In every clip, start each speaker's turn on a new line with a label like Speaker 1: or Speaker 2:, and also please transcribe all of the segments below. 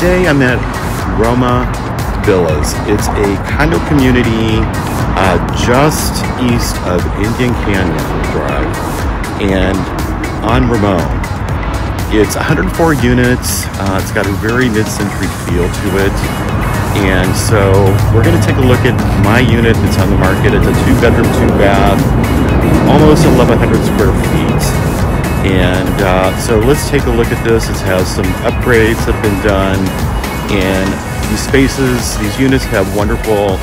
Speaker 1: today I'm at Ramona Villas. It's a condo community uh, just east of Indian Canyon Drive and on Ramon. It's 104 units. Uh, it's got a very mid-century feel to it. And so we're going to take a look at my unit that's on the market. It's a two-bedroom, two-bath, almost 1,100 square feet. And uh, so let's take a look at this. It has some upgrades that have been done. And these spaces, these units have wonderful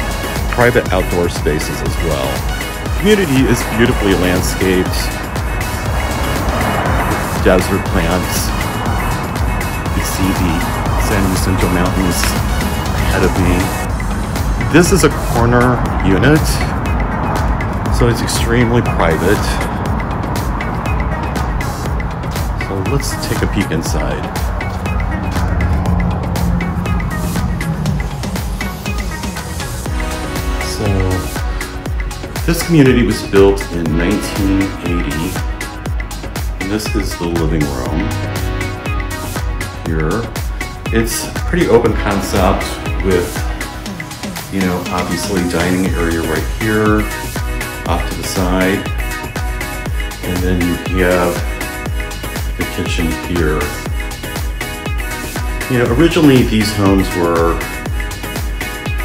Speaker 1: private outdoor spaces as well. Community is beautifully landscaped. Desert plants. You see the San Jacinto Mountains ahead of me. This is a corner unit, so it's extremely private. Let's take a peek inside. So this community was built in 1980, and this is the living room here. It's pretty open concept with, you know, obviously dining area right here, off to the side, and then you have the kitchen here. You know, originally these homes were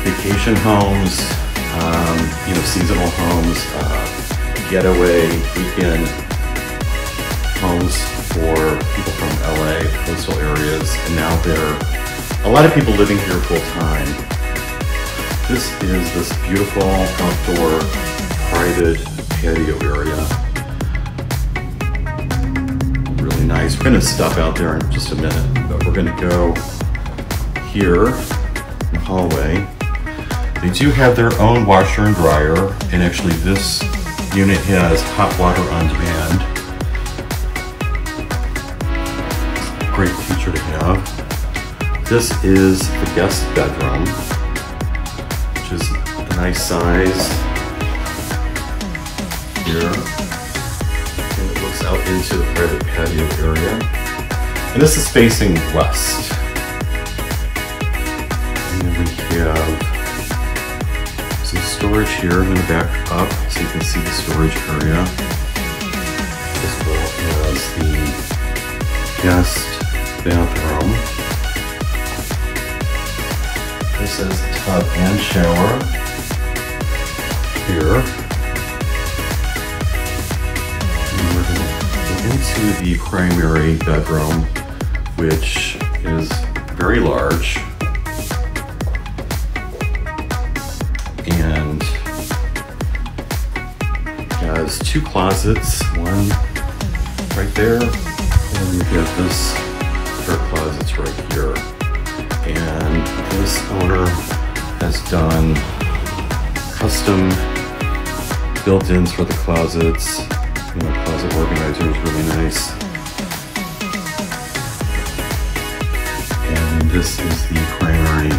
Speaker 1: vacation homes, um, you know, seasonal homes, uh, getaway, weekend homes for people from LA, coastal areas, and now there are a lot of people living here full time. This is this beautiful outdoor private patio area. Nice. We're gonna stop out there in just a minute, but we're gonna go here in the hallway. They do have their own washer and dryer, and actually this unit has hot water on demand. Great feature to have. This is the guest bedroom, which is a nice size here. Looks out into the private patio area. And this is facing west. And then we have some storage here. I'm gonna back up so you can see the storage area. As well as the guest bathroom. This is tub and shower here. Into the primary bedroom, which is very large. and has two closets, one right there, and you have this of closets right here. And this owner has done custom built-ins for the closets. You know, closet organizer is really nice. And this is the primary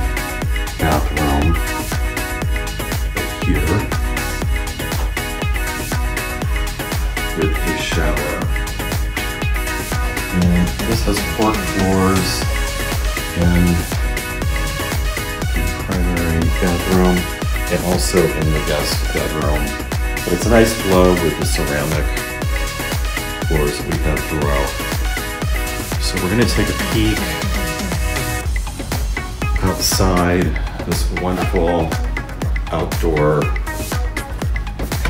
Speaker 1: bathroom here with a shower. And this has four floors and the primary bedroom and also in the guest bedroom. But it's a nice flow with the ceramic floors that we have throughout. So we're gonna take a peek outside this wonderful outdoor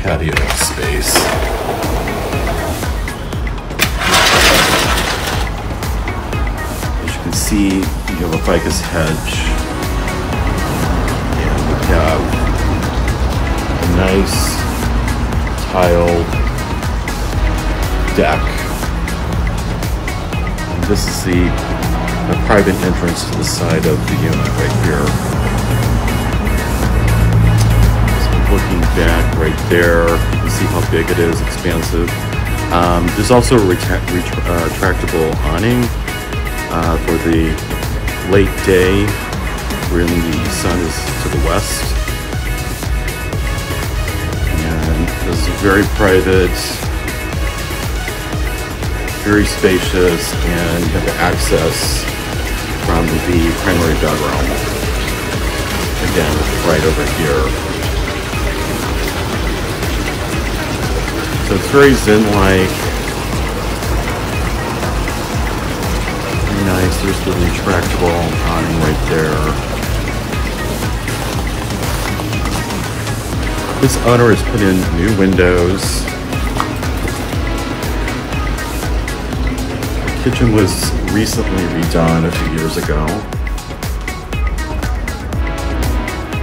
Speaker 1: patio space. As you can see, you have a ficus hedge, and we have a nice tiled deck. And this is the, the private entrance to the side of the unit right here. looking back right there, you can see how big it is, expansive. Um, there's also a retra uh, retractable awning uh, for the late day when the sun is to the west. Very private, very spacious, and have access from the primary bedroom. Again, right over here. So it's very zen-like. Nice. There's the retractable awning right there. This owner has put in new windows. The kitchen was recently redone a few years ago.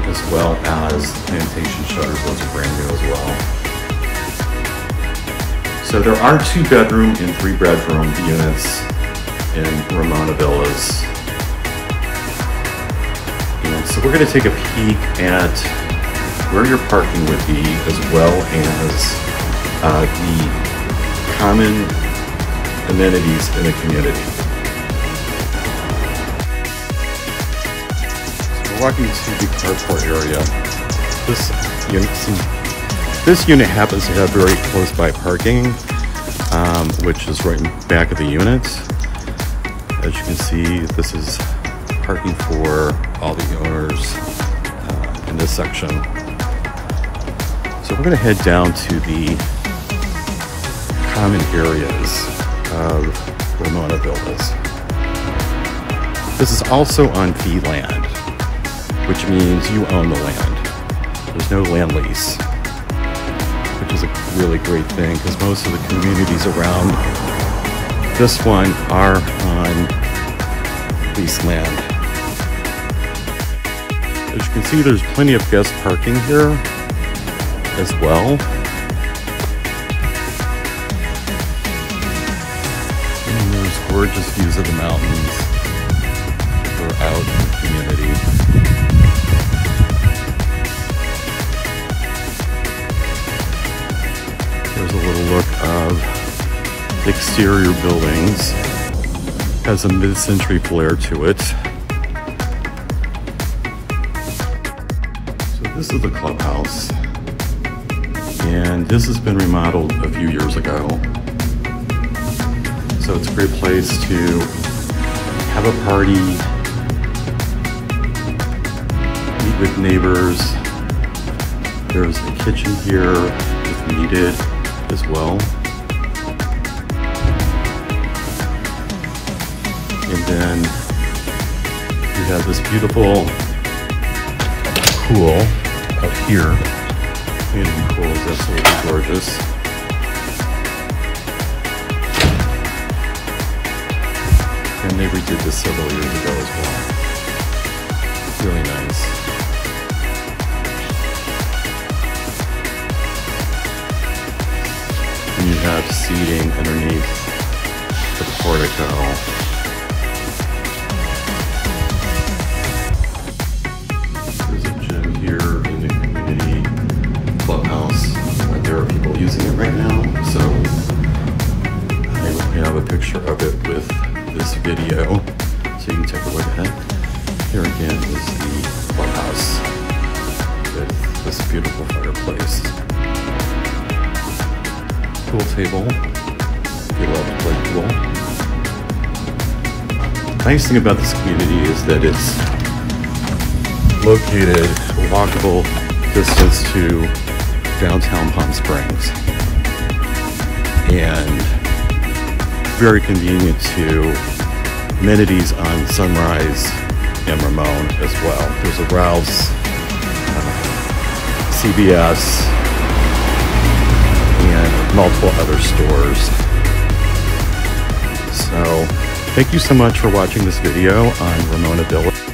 Speaker 1: As well as the plantation shutters, those are brand new as well. So there are two bedroom and three bedroom units in Ramona Villas. And so we're gonna take a peek at where your parking would be, as well as uh, the common amenities in the community. We're walking to the carport area. This unit, this unit happens to have very close by parking, um, which is right back of the unit. As you can see, this is parking for all the owners uh, in this section. So we're going to head down to the common areas of Ramona Villas. This is also on fee land, which means you own the land. There's no land lease, which is a really great thing because most of the communities around this one are on lease land. As you can see, there's plenty of guest parking here as well. And there's gorgeous views of the mountains We're out in the community. There's a little look of exterior buildings. Has a mid-century flair to it. So this is the clubhouse and this has been remodeled a few years ago. So it's a great place to have a party, meet with neighbors. There's a kitchen here if needed as well. And then you have this beautiful pool up here community pool is absolutely gorgeous. And they redid this several years ago as well. Really nice. And you have seating underneath the portico. Using it right now, so I have a picture of it with this video, so you can take a look at it. Here again is the clubhouse with this beautiful fireplace. Pool table, you love to play pool. Nice thing about this community is that it's located walkable distance to downtown Palm Springs. And very convenient to amenities on Sunrise and Ramon as well. There's a Ralph's, uh, CVS, and multiple other stores. So thank you so much for watching this video on Ramona Village.